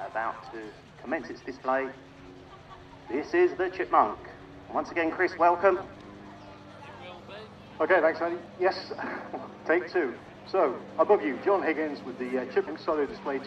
about to commence its display. This is the Chipmunk. Once again, Chris, welcome. Okay, thanks, Andy. Yes, take two. So, above you, John Higgins with the uh, Chipmunk solo Display